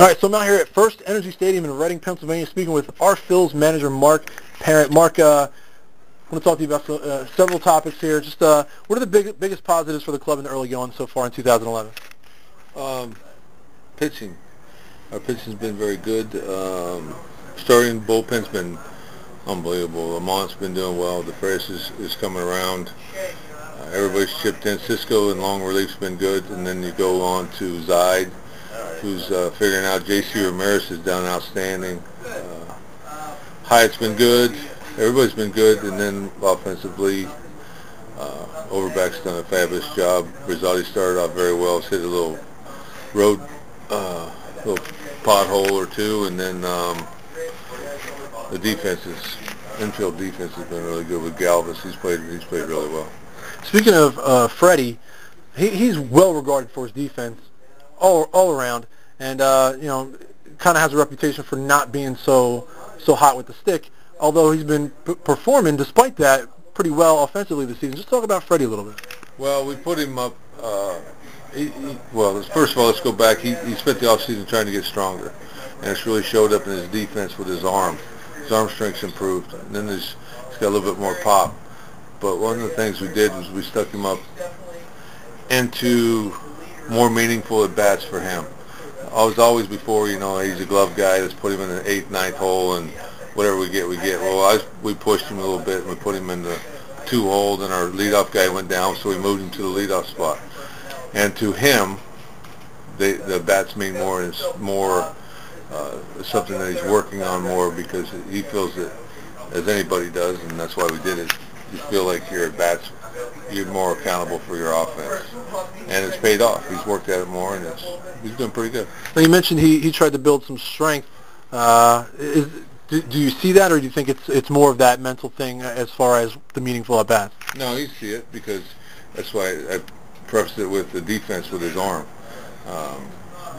All right, so I'm out here at First Energy Stadium in Reading, Pennsylvania, speaking with R-Phils manager, Mark Parent. Mark, uh, I want to talk to you about uh, several topics here. Just uh, what are the big, biggest positives for the club in the early going so far in 2011? Um, pitching. Our pitching's been very good. Um, starting bullpen's been unbelievable. Lamont's been doing well. The fresh is, is coming around. Uh, everybody's chipped in. Cisco and long relief's been good. And then you go on to Zeid, who's uh, figuring out. J.C. Ramirez has done outstanding. Uh, Hyatt's been good. Everybody's been good. And then offensively, uh, Overbeck's done a fabulous job. Rizzotti started off very well. He's hit a little road, uh, little pothole or two, and then um, the defense is infield defense has been really good with Galvis. He's played he's played really well. Speaking of uh, Freddy, he, he's well regarded for his defense all all around, and uh, you know, kind of has a reputation for not being so so hot with the stick. Although he's been p- performing, despite that, pretty well offensively this season. Just talk about Freddy a little bit. Well, we put him up. Uh, he, he, well, first of all, let's go back. He, he spent the offseason trying to get stronger, and it's really showed up in his defense with his arm. His arm strength's improved, and then he's, he's got a little bit more pop. But one of the things we did was we stuck him up into more meaningful at bats for him. I was always before, you know, he's a glove guy. Let's put him in the eighth, ninth hole, and whatever we get, we get. Well, I, we pushed him a little bit, and we put him in the two hole, and our leadoff guy went down, so we moved him to the leadoff spot. And to him, they, the bats mean more. It's more uh, something that he's working on more because he feels it as anybody does, and that's why we did it. You feel like your at bats, you're more accountable for your offense, and it's paid off. He's worked at it more, and it's he's doing pretty good. Now you mentioned he he tried to build some strength. Uh, is, do, do you see that, or do you think it's it's more of that mental thing as far as the meaningful at bat? No, you see it because that's why I prefaced it with the defense with his arm. Um,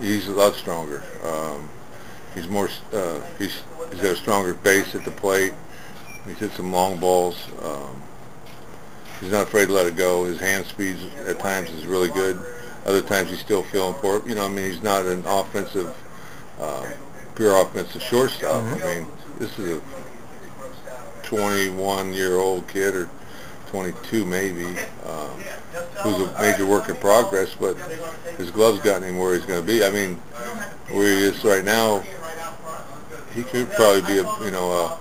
he's a lot stronger. Um, he's more. Uh, he's he's got a stronger base at the plate. He's hit some long balls. Um, he's not afraid to let it go. His hand speed at times is really good. Other times he's still feeling poor. You know, I mean, he's not an offensive, uh, pure offensive shortstop. Mm-hmm. I mean, this is a 21-year-old kid or 22 maybe, um, who's a major work in progress, but his gloves gotten him where he's going to be. I mean, where he is right now, he could probably be a you know a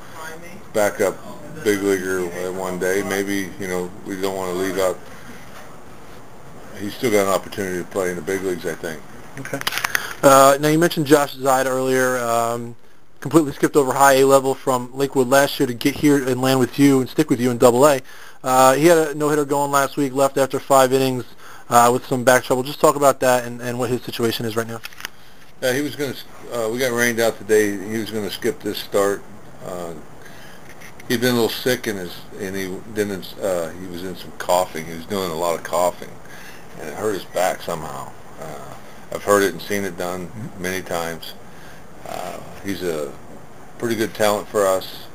backup big leaguer one day. Maybe you know we don't want to leave out. He's still got an opportunity to play in the big leagues, I think. Okay. Uh, now you mentioned Josh Zeid earlier. Um, completely skipped over high A level from Lakewood last year to get here and land with you and stick with you in Double A. Uh, he had a no-hitter going last week, left after five innings uh, with some back trouble. Just talk about that and, and what his situation is right now. Yeah, he was going to. Uh, we got rained out today. He was going to skip this start. Uh, he'd been a little sick and his and he didn't. Uh, he was in some coughing. He was doing a lot of coughing, and it hurt his back somehow. Uh, I've heard it and seen it done mm-hmm. many times. Uh, he's a pretty good talent for us.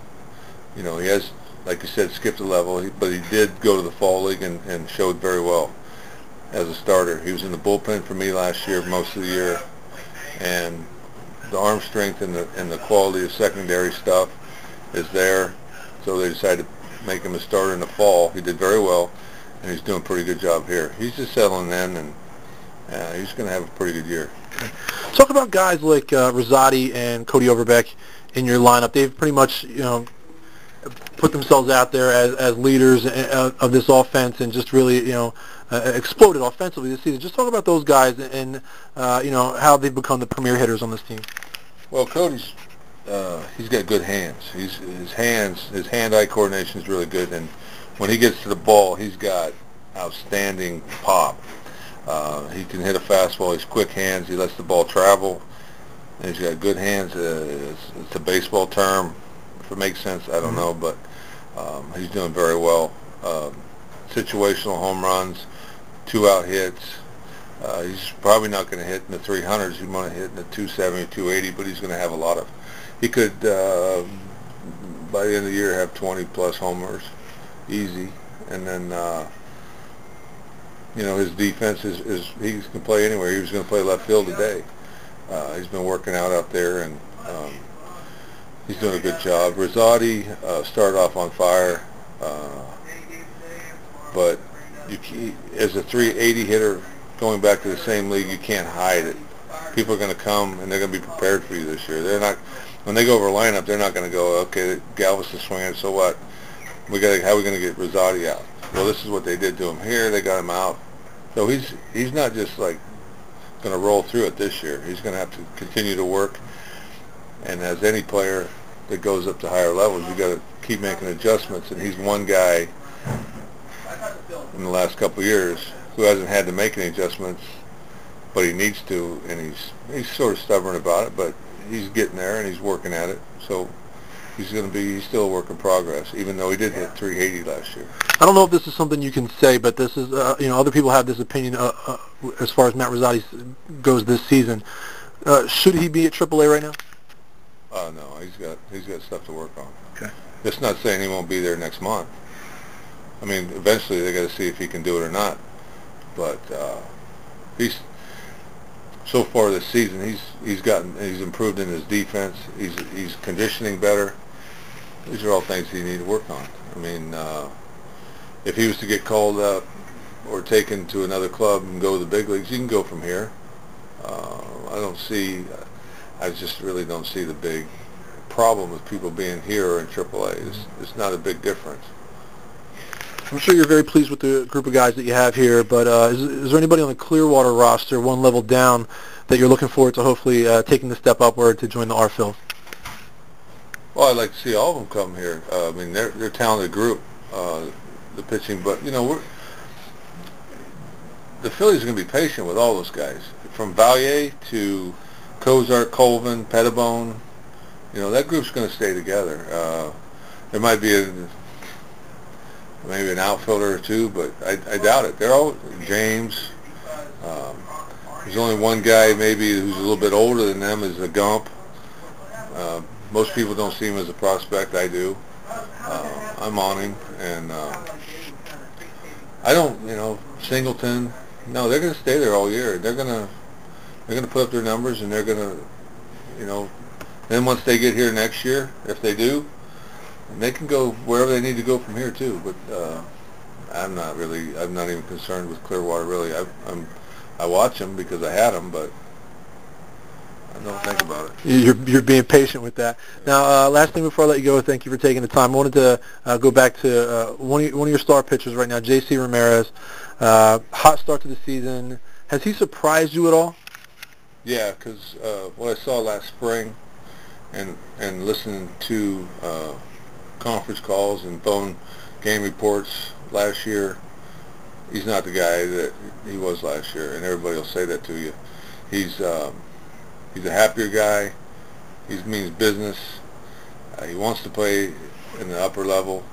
You know, he has, like you said, skipped a level, but he did go to the fall league and, and showed very well as a starter. He was in the bullpen for me last year, most of the year and the arm strength and the and the quality of secondary stuff is there. So they decided to make him a starter in the fall. He did very well, and he's doing a pretty good job here. He's just settling in, and uh, he's going to have a pretty good year. Talk about guys like uh, Rizzotti and Cody Overbeck in your lineup. They've pretty much, you know, put themselves out there as, as leaders uh, of this offense and just really, you know, uh, exploded offensively this season. Just talk about those guys and, uh, you know, how they've become the premier hitters on this team. Well, Cody's uh, he's got good hands. He's his hands, his hand-eye coordination is really good, and when he gets to the ball, he's got outstanding pop. Uh, he can hit a fastball. He's quick hands. He lets the ball travel. And he's got good hands. Uh, it's, it's a baseball term. If it makes sense, I don't mm-hmm. know, but um, he's doing very well. Um, situational home runs, two out hits. Uh, he's probably not going to hit in the 300s. He might hit in the 270, 280, but he's going to have a lot of. He could uh, by the end of the year have 20 plus homers, easy, and then. Uh, you know his defense is, is he can play anywhere. He was going to play left field today, Uh, he's been working out out there, and um, he's doing a good job. Rizzotti uh, started off on fire, uh, but you, as a 380 hitter going back to the same league, you can't hide it. People are going to come, and they're going to be prepared for you this year. They're not when they go over lineup, they're not going to go, okay, Galvis is swinging, so what? We got how are we going to get Rizzotti out? Well, this is what they did to him here. They got him out. So he's he's not just like going to roll through it this year. He's going to have to continue to work. And as any player that goes up to higher levels, you got to keep making adjustments. And he's one guy in the last couple of years who hasn't had to make any adjustments, but he needs to, and he's he's sort of stubborn about it, but he's getting there and he's working at it. So he's going to be he's still a work in progress, even though he did hit 380 last year. I don't know if this is something you can say, but this is, uh, you know, other people have this opinion uh, uh, as far as Matt Rizzotti goes this season. Uh, should he be at AAA right now? Uh, no, he's got he's got stuff to work on. Okay. It's not saying he won't be there next month. I mean, eventually they got to see if he can do it or not. But uh, he's so far this season he's he's gotten he's improved in his defense. He's he's conditioning better. These are all things he need to work on. I mean, uh, if he was to get called up or taken to another club and go to the big leagues, you can go from here. Uh, I don't see. I just really don't see the big problem with people being here in AAA. It's, it's not a big difference. I'm sure you're very pleased with the group of guys that you have here, but uh, is, is there anybody on the Clearwater roster, one level down, that you're looking forward to hopefully uh, taking the step upward to join the R-Phil? Well, I'd like to see all of them come here. Uh, I mean, they're they're a talented group, uh, the pitching, but you know, the Phillies are going to be patient with all those guys, from Valier to Cosart, Colvin, Pettibone. You know, that group's going to stay together. Uh, there might be a maybe an outfielder or two, but I, I doubt it. They're all James. Um, there's only one guy maybe who's a little bit older than them is a Gump. Uh, most people don't see him as a prospect. I do. Uh, I'm on him, and uh, I don't. You know, Singleton. No, they're going to stay there all year. They're going to they're going to put up their numbers, and they're going to, you know, then once they get here next year, if they do, they can go wherever they need to go from here too. But uh, I'm not really. I'm not even concerned with Clearwater really. I, I'm. I watch them because I had them, but I don't think about it. You're, you're being patient with that. Now, uh, last thing before I let you go, thank you for taking the time. I wanted to uh, go back to uh, one, of your, one of your star pitchers right now, J.C. Ramirez. Uh, hot start to the season. Has he surprised you at all? Yeah, because uh, what I saw last spring and and listening to uh, conference calls and phone game reports last year, he's not the guy that he was last year, and everybody will say that to you. He's um, he's a happier guy. He means business. Uh, he wants to play in the upper level,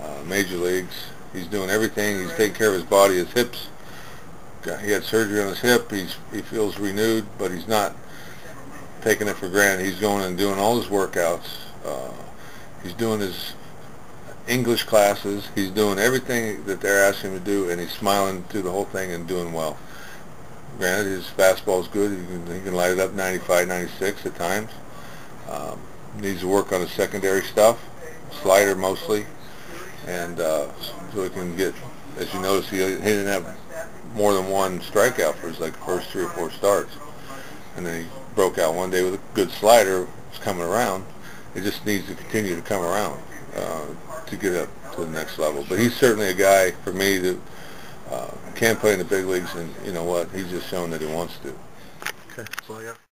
uh, major leagues. He's doing everything. He's taking care of his body, his hips. He had surgery on his hip. He's he feels renewed, but he's not taking it for granted. He's going and doing all his workouts. Uh, he's doing his English classes. He's doing everything that they're asking him to do, and he's smiling through the whole thing and doing well. Granted, his fastball is good. He can, he can light it up 95, 96 at times. Um, needs to work on his secondary stuff, slider mostly, and uh, so he can get. As you notice, he, he didn't have more than one strikeout for his like first three or four starts, and then he broke out one day with a good slider. It's coming around. It just needs to continue to come around uh, to get up to the next level. But he's certainly a guy for me that uh, can play in the big leagues, and you know what? He's just shown that he wants to. Okay, that's got.